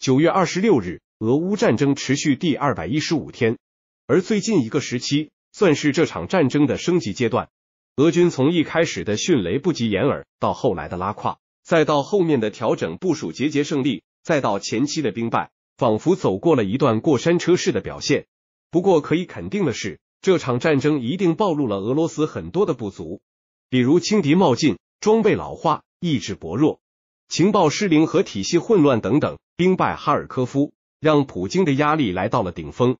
九月二十六日，俄乌战争持续第二百一十五天，而最近一个时期算是这场战争的升级阶段。俄军从一开始的迅雷不及掩耳，到后来的拉胯，再到后面的调整部署节节胜利，再到前期的兵败，仿佛走过了一段过山车式的表现。不过可以肯定的是，这场战争一定暴露了俄罗斯很多的不足，比如轻敌冒进、装备老化、意志薄弱。情报失灵和体系混乱等等，兵败哈尔科夫，让普京的压力来到了顶峰。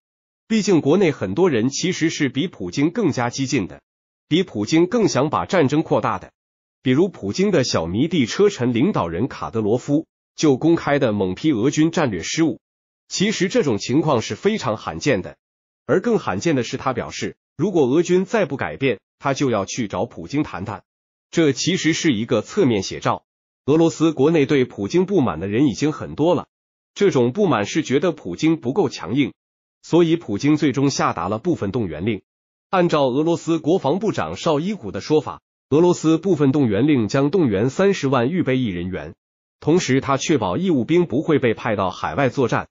毕竟国内很多人其实是比普京更加激进的，比普京更想把战争扩大的。比如普京的小迷弟车臣领导人卡德罗夫就公开的猛批俄军战略失误。其实这种情况是非常罕见的，而更罕见的是他表示，如果俄军再不改变，他就要去找普京谈谈。这其实是一个侧面写照。俄罗斯国内对普京不满的人已经很多了，这种不满是觉得普京不够强硬，所以普京最终下达了部分动员令。按照俄罗斯国防部长绍伊古的说法，俄罗斯部分动员令将动员三十万预备役人员，同时他确保义务兵不会被派到海外作战。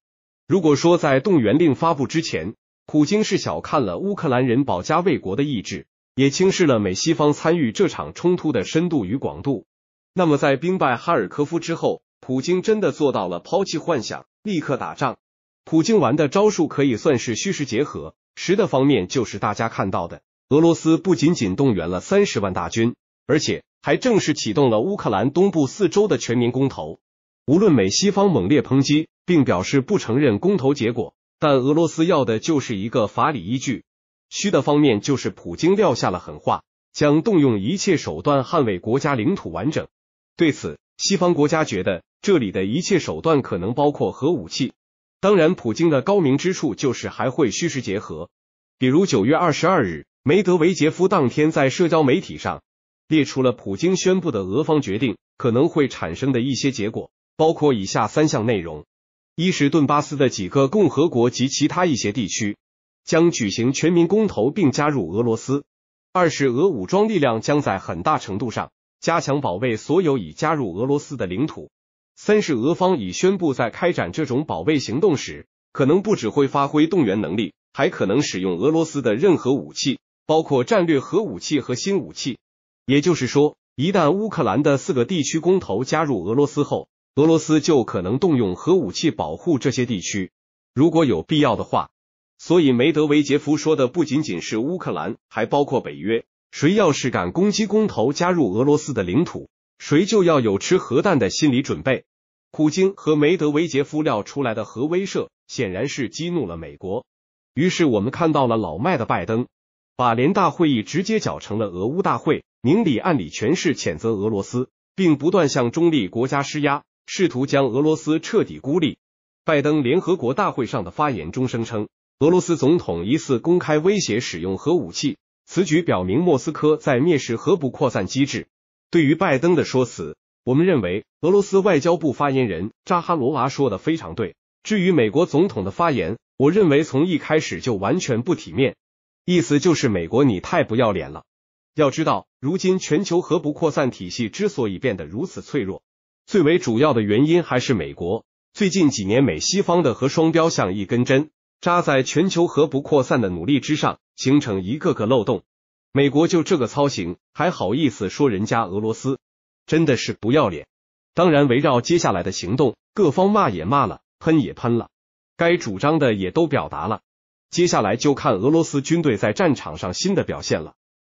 如果说在动员令发布之前，普京是小看了乌克兰人保家卫国的意志，也轻视了美西方参与这场冲突的深度与广度。那么，在兵败哈尔科夫之后，普京真的做到了抛弃幻想，立刻打仗。普京玩的招数可以算是虚实结合。实的方面就是大家看到的，俄罗斯不仅仅动员了三十万大军，而且还正式启动了乌克兰东部四州的全民公投。无论美西方猛烈抨击，并表示不承认公投结果，但俄罗斯要的就是一个法理依据。虚的方面就是普京撂下了狠话，将动用一切手段捍卫国家领土完整。对此，西方国家觉得这里的一切手段可能包括核武器。当然，普京的高明之处就是还会虚实结合。比如九月二十二日，梅德韦杰夫当天在社交媒体上列出了普京宣布的俄方决定可能会产生的一些结果，包括以下三项内容：一是顿巴斯的几个共和国及其他一些地区将举行全民公投并加入俄罗斯；二是俄武装力量将在很大程度上。加强保卫所有已加入俄罗斯的领土。三是俄方已宣布，在开展这种保卫行动时，可能不只会发挥动员能力，还可能使用俄罗斯的任何武器，包括战略核武器和新武器。也就是说，一旦乌克兰的四个地区公投加入俄罗斯后，俄罗斯就可能动用核武器保护这些地区，如果有必要的话。所以，梅德韦杰夫说的不仅仅是乌克兰，还包括北约。谁要是敢攻击公投加入俄罗斯的领土，谁就要有吃核弹的心理准备。普京和梅德韦杰夫料出来的核威慑，显然是激怒了美国。于是我们看到了老迈的拜登，把联大会议直接搅成了俄乌大会，明里暗里全是谴责俄罗斯，并不断向中立国家施压，试图将俄罗斯彻底孤立。拜登联合国大会上的发言中声称，俄罗斯总统疑似公开威胁使用核武器。此举表明莫斯科在蔑视核不扩散机制。对于拜登的说辞，我们认为俄罗斯外交部发言人扎哈罗娃说的非常对。至于美国总统的发言，我认为从一开始就完全不体面，意思就是美国你太不要脸了。要知道，如今全球核不扩散体系之所以变得如此脆弱，最为主要的原因还是美国。最近几年，美西方的核双标像一根针。扎在全球核不扩散的努力之上，形成一个个漏洞。美国就这个操行，还好意思说人家俄罗斯，真的是不要脸。当然，围绕接下来的行动，各方骂也骂了，喷也喷了，该主张的也都表达了。接下来就看俄罗斯军队在战场上新的表现了。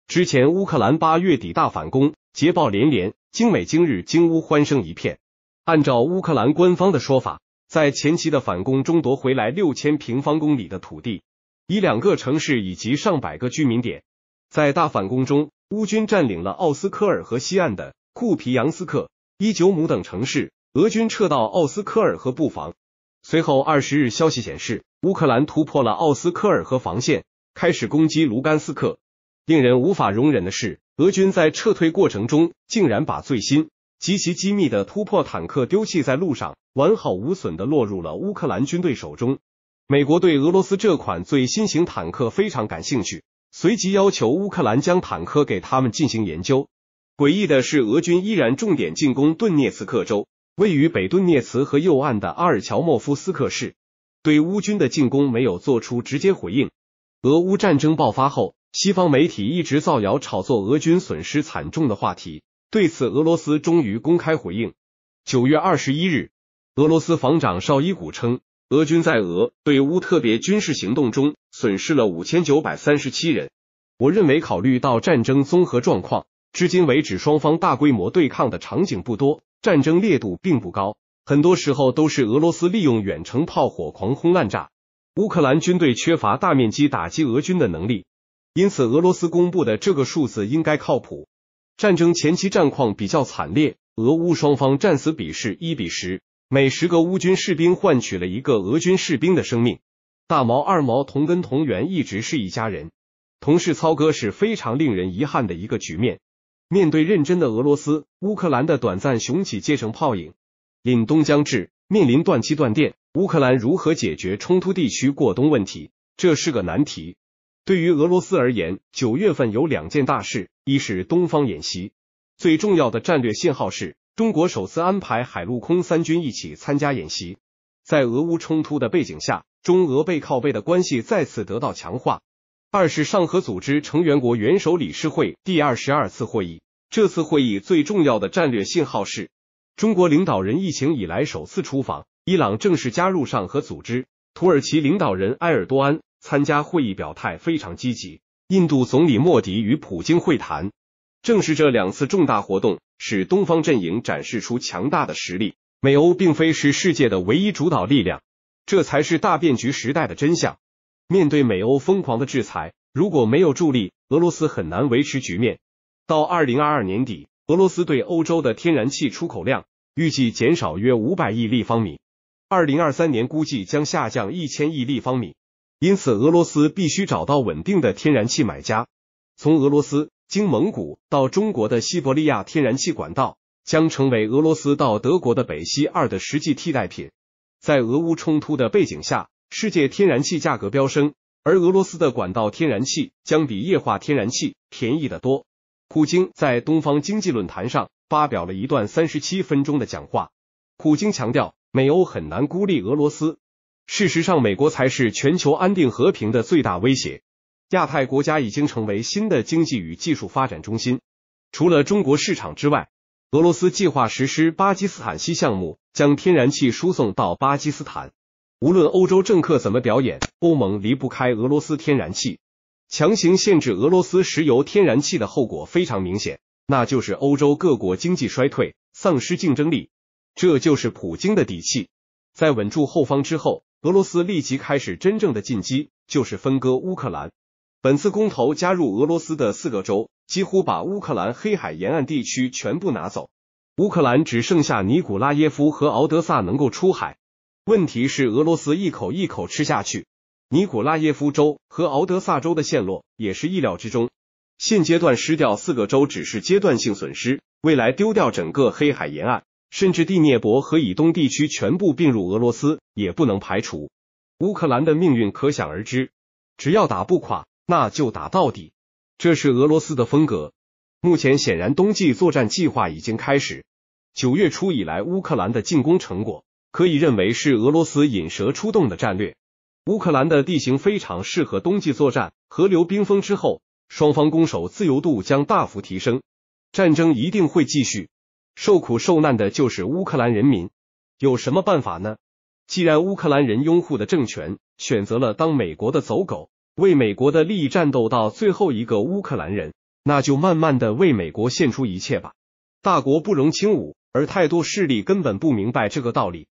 之前乌克兰八月底大反攻，捷报连连，经美今日京乌欢声一片。按照乌克兰官方的说法。在前期的反攻中夺回来六千平方公里的土地，一两个城市以及上百个居民点。在大反攻中，乌军占领了奥斯科尔河西岸的库皮扬斯克、伊久姆等城市，俄军撤到奥斯科尔河布防。随后二十日，消息显示，乌克兰突破了奥斯科尔河防线，开始攻击卢甘斯克。令人无法容忍的是，俄军在撤退过程中竟然把最新。极其机密的突破坦克丢弃在路上，完好无损的落入了乌克兰军队手中。美国对俄罗斯这款最新型坦克非常感兴趣，随即要求乌克兰将坦克给他们进行研究。诡异的是，俄军依然重点进攻顿涅茨克州，位于北顿涅茨河右岸的阿尔乔莫夫斯克市，对乌军的进攻没有做出直接回应。俄乌战争爆发后，西方媒体一直造谣炒作俄军损失惨重的话题。对此，俄罗斯终于公开回应。九月二十一日，俄罗斯防长绍伊古称，俄军在俄对乌特别军事行动中损失了五千九百三十七人。我认为，考虑到战争综合状况，至今为止双方大规模对抗的场景不多，战争烈度并不高，很多时候都是俄罗斯利用远程炮火狂轰滥炸。乌克兰军队缺乏大面积打击俄军的能力，因此俄罗斯公布的这个数字应该靠谱。战争前期战况比较惨烈，俄乌双方战死比是一比十，每十个乌军士兵换取了一个俄军士兵的生命。大毛二毛同根同源，一直是一家人，同室操戈是非常令人遗憾的一个局面。面对认真的俄罗斯，乌克兰的短暂雄起皆成泡影。凛冬将至，面临断气断电，乌克兰如何解决冲突地区过冬问题，这是个难题。对于俄罗斯而言，九月份有两件大事：一是东方演习，最重要的战略信号是中国首次安排海陆空三军一起参加演习。在俄乌冲突的背景下，中俄背靠背的关系再次得到强化。二是上合组织成员国元首理事会第二十二次会议，这次会议最重要的战略信号是中国领导人疫情以来首次出访，伊朗正式加入上合组织，土耳其领导人埃尔多安。参加会议表态非常积极。印度总理莫迪与普京会谈，正是这两次重大活动使东方阵营展示出强大的实力。美欧并非是世界的唯一主导力量，这才是大变局时代的真相。面对美欧疯狂的制裁，如果没有助力，俄罗斯很难维持局面。到二零二二年底，俄罗斯对欧洲的天然气出口量预计减少约五百亿立方米，二零二三年估计将下降一千亿立方米。因此，俄罗斯必须找到稳定的天然气买家。从俄罗斯经蒙古到中国的西伯利亚天然气管道将成为俄罗斯到德国的北溪二的实际替代品。在俄乌冲突的背景下，世界天然气价格飙升，而俄罗斯的管道天然气将比液化天然气便宜得多。普京在东方经济论坛上发表了一段三十七分钟的讲话。普京强调，美欧很难孤立俄罗斯。事实上，美国才是全球安定和平的最大威胁。亚太国家已经成为新的经济与技术发展中心。除了中国市场之外，俄罗斯计划实施巴基斯坦西项目，将天然气输送到巴基斯坦。无论欧洲政客怎么表演，欧盟离不开俄罗斯天然气。强行限制俄罗斯石油天然气的后果非常明显，那就是欧洲各国经济衰退，丧失竞争力。这就是普京的底气。在稳住后方之后。俄罗斯立即开始真正的进击，就是分割乌克兰。本次公投加入俄罗斯的四个州，几乎把乌克兰黑海沿岸地区全部拿走。乌克兰只剩下尼古拉耶夫和敖德萨能够出海。问题是俄罗斯一口一口吃下去，尼古拉耶夫州和敖德萨州的陷落也是意料之中。现阶段失掉四个州只是阶段性损失，未来丢掉整个黑海沿岸。甚至第聂伯河以东地区全部并入俄罗斯也不能排除，乌克兰的命运可想而知。只要打不垮，那就打到底，这是俄罗斯的风格。目前显然冬季作战计划已经开始。九月初以来，乌克兰的进攻成果可以认为是俄罗斯引蛇出洞的战略。乌克兰的地形非常适合冬季作战，河流冰封之后，双方攻守自由度将大幅提升，战争一定会继续。受苦受难的就是乌克兰人民，有什么办法呢？既然乌克兰人拥护的政权选择了当美国的走狗，为美国的利益战斗到最后一个乌克兰人，那就慢慢的为美国献出一切吧。大国不容轻侮，而太多势力根本不明白这个道理。